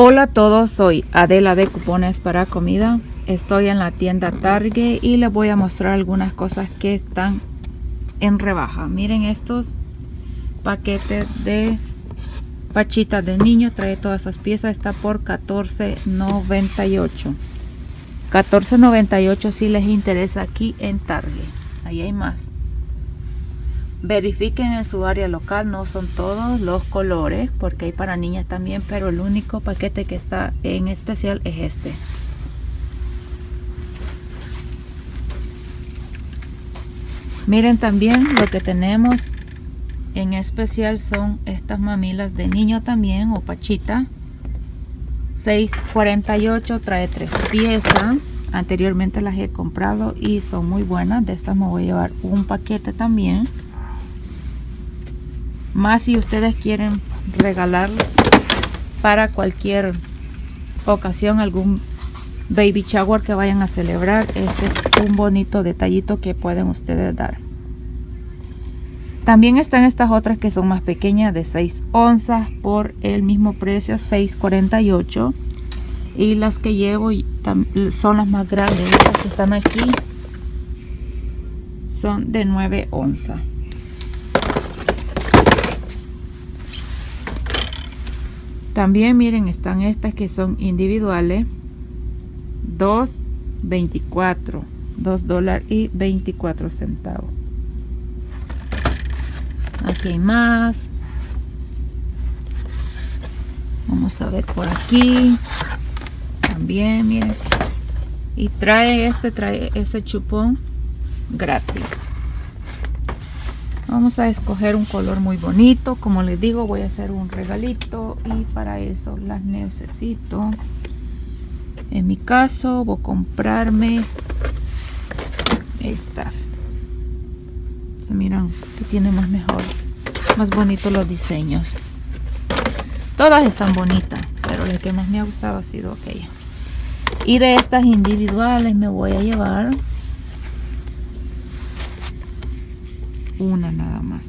Hola a todos, soy Adela de Cupones para Comida. Estoy en la tienda Target y les voy a mostrar algunas cosas que están en rebaja. Miren estos paquetes de pachitas de niño. Trae todas esas piezas. Está por $14.98. $14.98 si les interesa aquí en Target. Ahí hay más. Verifiquen en su área local, no son todos los colores, porque hay para niñas también, pero el único paquete que está en especial es este. Miren también lo que tenemos en especial son estas mamilas de niño también o pachita. 6.48 trae tres piezas. Anteriormente las he comprado y son muy buenas. De estas me voy a llevar un paquete también más si ustedes quieren regalar para cualquier ocasión algún baby shower que vayan a celebrar este es un bonito detallito que pueden ustedes dar. También están estas otras que son más pequeñas de 6 onzas por el mismo precio 6.48 y las que llevo son las más grandes estas que están aquí son de 9 onzas También miren, están estas que son individuales. 2.24. 2 dólares y 24 centavos. Aquí hay más. Vamos a ver por aquí. También, miren. Y trae este, trae ese chupón gratis. Vamos a escoger un color muy bonito. Como les digo, voy a hacer un regalito y para eso las necesito. En mi caso, voy a comprarme estas. Se miran que tiene más mejor, más bonito los diseños. Todas están bonitas, pero la que más me ha gustado ha sido aquella. Y de estas individuales me voy a llevar una nada más.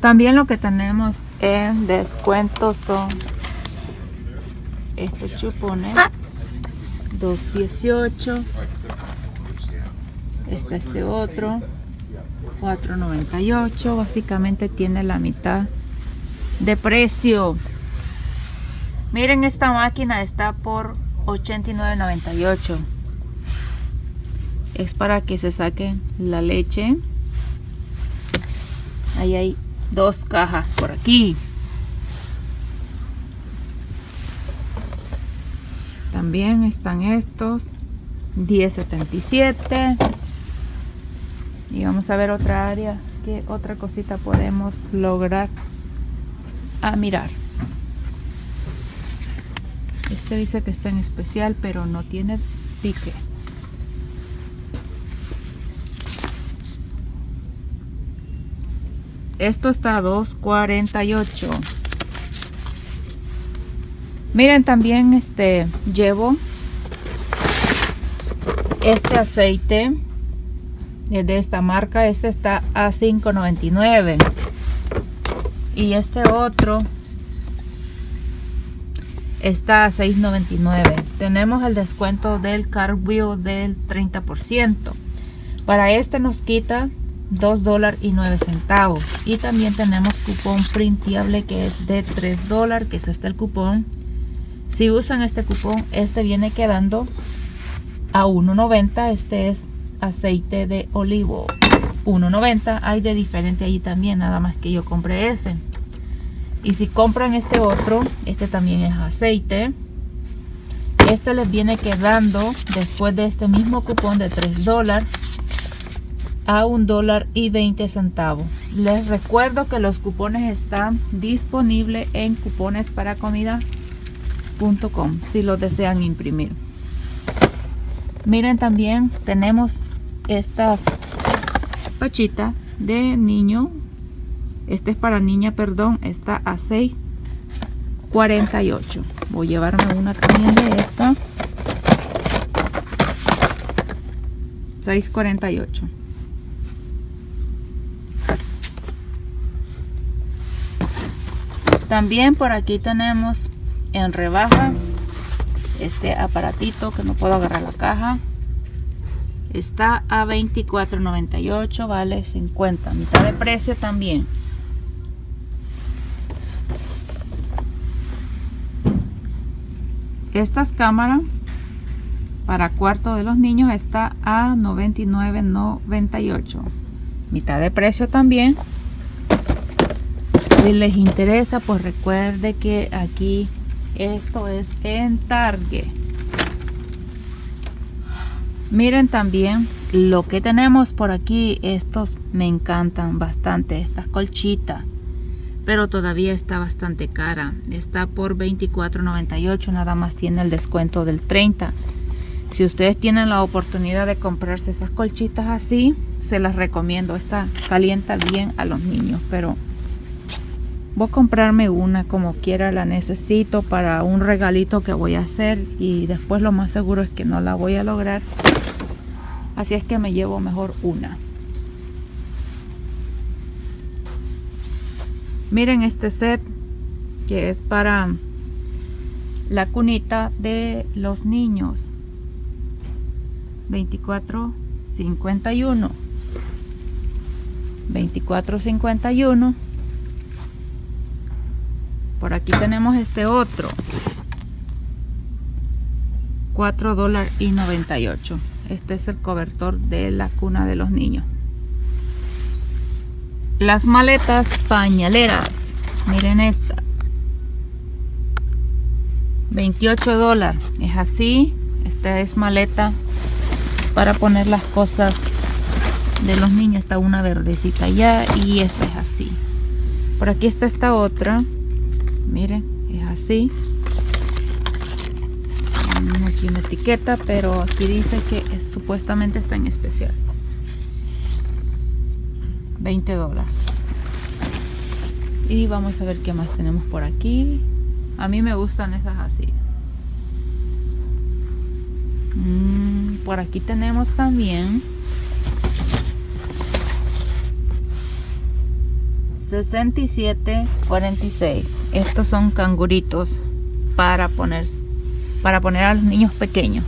También lo que tenemos en descuento son estos chupones. 2.18 está este otro. 4.98 básicamente tiene la mitad de precio. Miren esta máquina está por 89.98 es para que se saque la leche. Ahí hay dos cajas por aquí. También están estos 10.77 y vamos a ver otra área que otra cosita podemos lograr a mirar. Este dice que está en especial pero no tiene pique Esto está a 2.48. Miren también este llevo este aceite de esta marca. Este está a 5.99. Y este otro está a 6.99. Tenemos el descuento del Carvio del 30%. Para este nos quita 2 dólares y 9 centavos. Y también tenemos cupón printiable que es de 3 dólares que es este el cupón. Si usan este cupón este viene quedando a 1.90 este es aceite de olivo 1.90 hay de diferente allí también nada más que yo compré ese. Y si compran este otro este también es aceite. Este les viene quedando después de este mismo cupón de 3 dólares a un dólar y 20 centavos. Les recuerdo que los cupones están disponibles en cuponesparacomida.com si los desean imprimir. Miren también tenemos estas pachitas de niño. Este es para niña, perdón, está a 6.48. Voy a llevarme una también de esta. 6.48. También por aquí tenemos en rebaja este aparatito que no puedo agarrar la caja. Está a $24.98, vale 50, mitad de precio también. Estas cámaras para cuarto de los niños está a $99.98. Mitad de precio también. Si les interesa, pues recuerde que aquí esto es en Target. Miren también lo que tenemos por aquí. Estos me encantan bastante. Estas colchitas. Pero todavía está bastante cara. Está por $24.98. Nada más tiene el descuento del 30. Si ustedes tienen la oportunidad de comprarse esas colchitas así, se las recomiendo. Esta calienta bien a los niños. Pero voy a comprarme una como quiera la necesito para un regalito que voy a hacer y después lo más seguro es que no la voy a lograr. Así es que me llevo mejor una. Miren este set que es para la cunita de los niños. 24.51 24.51 por aquí tenemos este otro. 4 dólares y 98 este es el cobertor de la cuna de los niños. Las maletas pañaleras. Miren esta. 28 dólares es así. Esta es maleta para poner las cosas de los niños. Está una verdecita ya y esta es así. Por aquí está esta otra miren es así. No tiene etiqueta pero aquí dice que es, supuestamente está en especial. 20 dólares. Y vamos a ver qué más tenemos por aquí. A mí me gustan esas así. Mm, por aquí tenemos también 6746 estos son canguritos para poner para poner a los niños pequeños.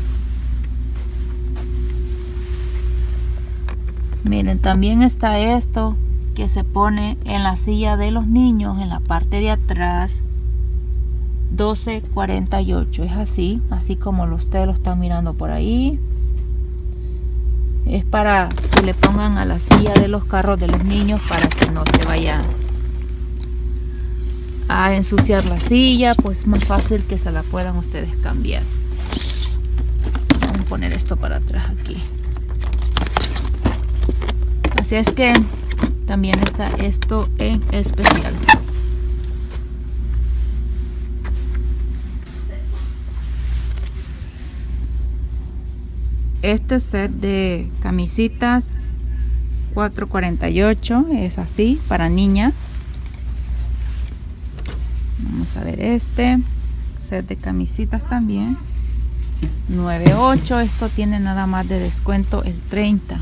Miren también está esto que se pone en la silla de los niños en la parte de atrás 1248 es así así como ustedes lo están mirando por ahí es para que le pongan a la silla de los carros de los niños para que no se vaya a ensuciar la silla pues es más fácil que se la puedan ustedes cambiar. Vamos a poner esto para atrás aquí. Así es que también está esto en especial este set de camisitas 448 es así para niña. Vamos a ver este set de camisitas también. 98 esto tiene nada más de descuento el 30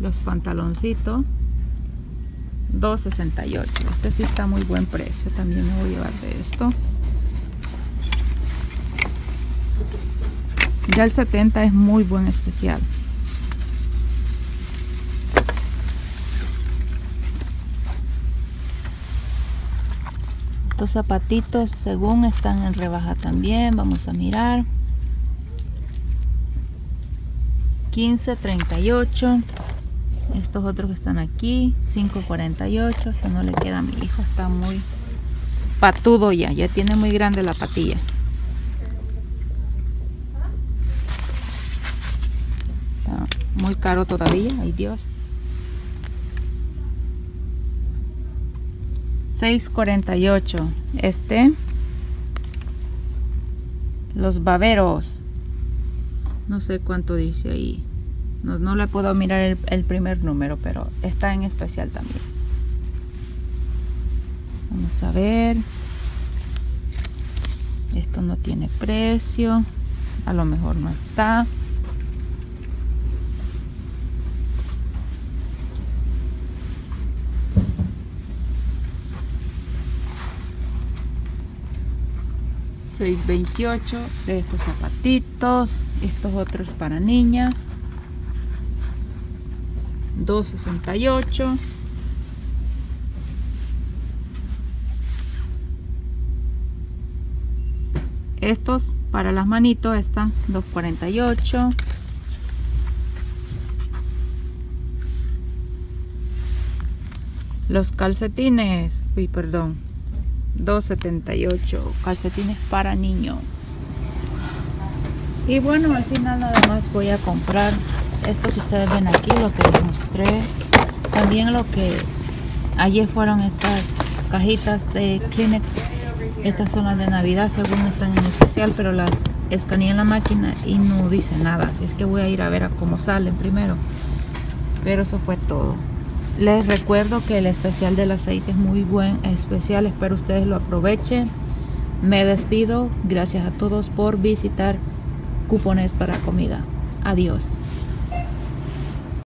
los pantaloncitos 268 este sí está muy buen precio también me voy a llevar de esto Ya el 70 es muy buen especial. Estos zapatitos según están en rebaja también. Vamos a mirar. 15.38 estos otros que están aquí 5.48 esto no le queda a mi hijo está muy patudo ya ya tiene muy grande la patilla caro todavía, ay Dios. 6.48 este. Los baberos. No sé cuánto dice ahí. No, no le puedo mirar el, el primer número pero está en especial también. Vamos a ver. Esto no tiene precio. A lo mejor no está 6.28 de estos zapatitos estos otros para niña 2.68 estos para las manitos están 2.48 los calcetines uy perdón 2.78 calcetines para niño. Y bueno al final nada más voy a comprar esto que ustedes ven aquí lo que les mostré. También lo que ayer fueron estas cajitas de Kleenex. Estas son las de navidad según están en especial pero las escaneé en la máquina y no dice nada. Así es que voy a ir a ver a cómo salen primero. Pero eso fue todo les recuerdo que el especial del aceite es muy buen especial espero ustedes lo aprovechen. Me despido gracias a todos por visitar cupones para comida. Adiós